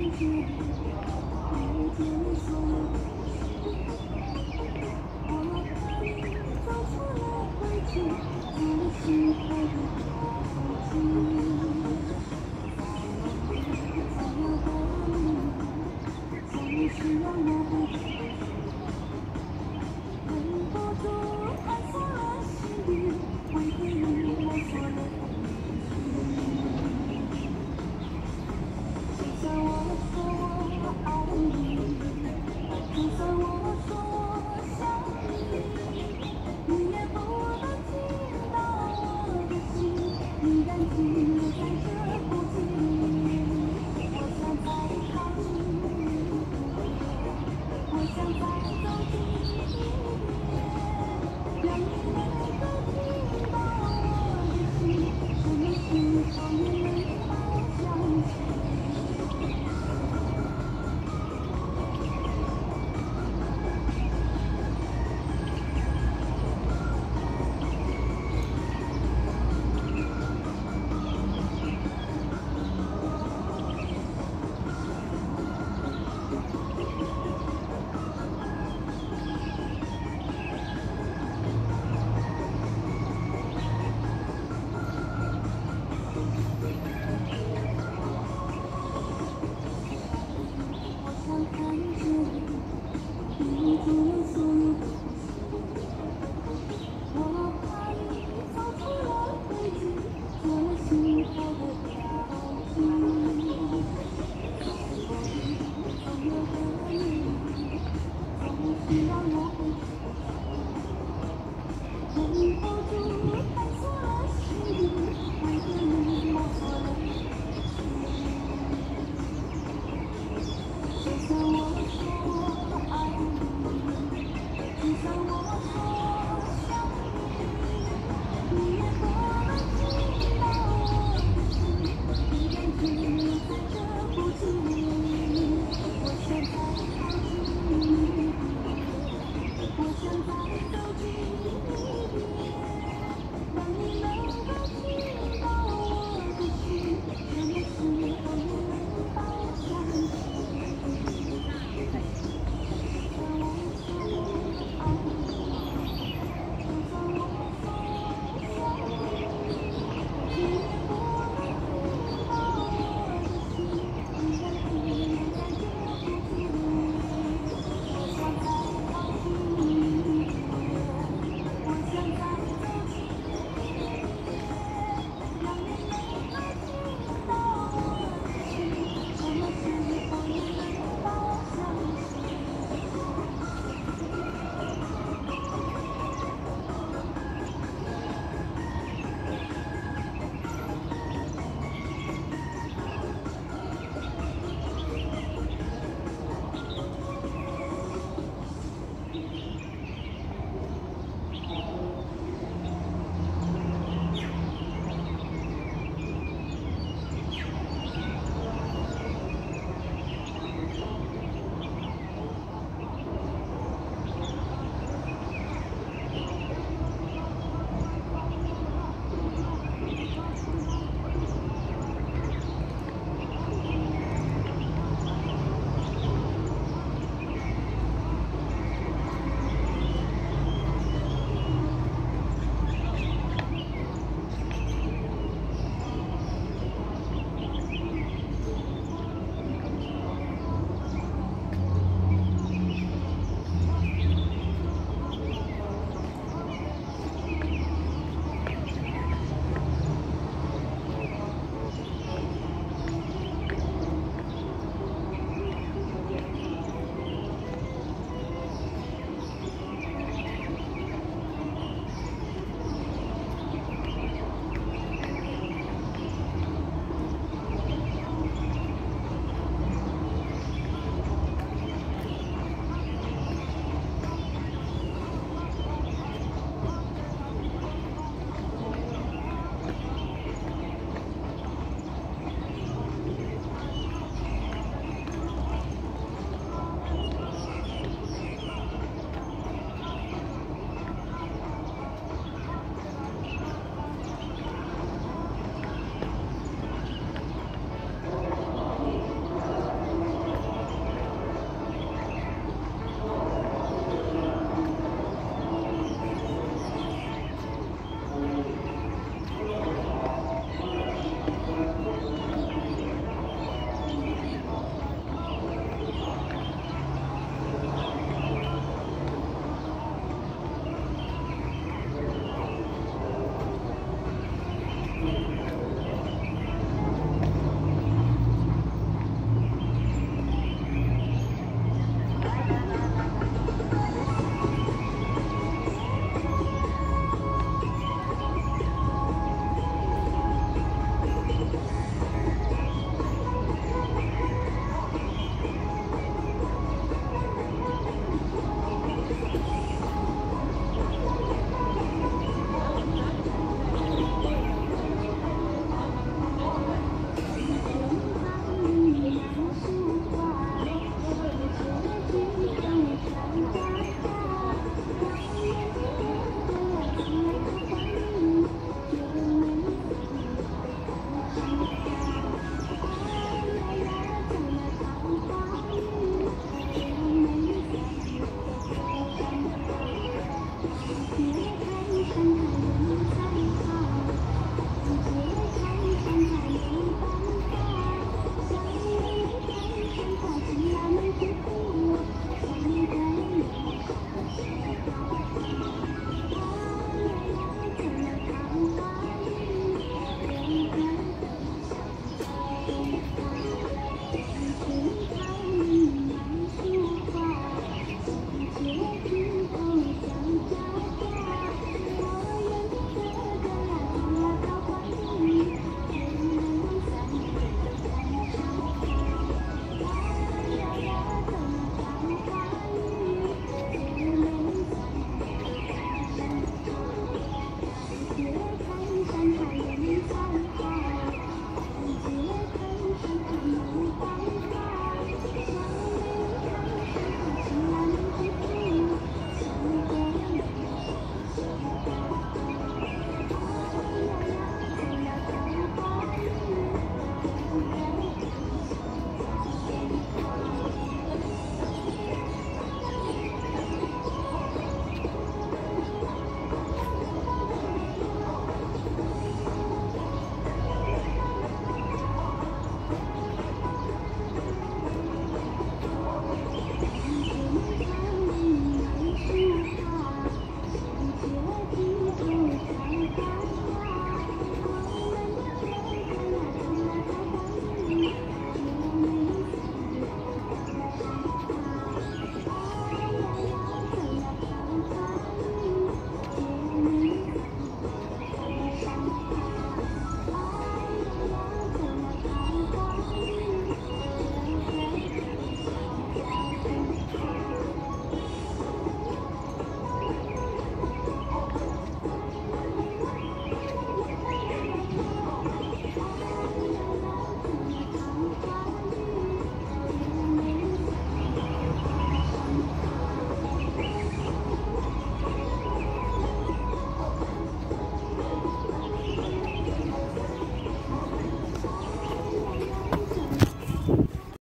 Thank you. 红红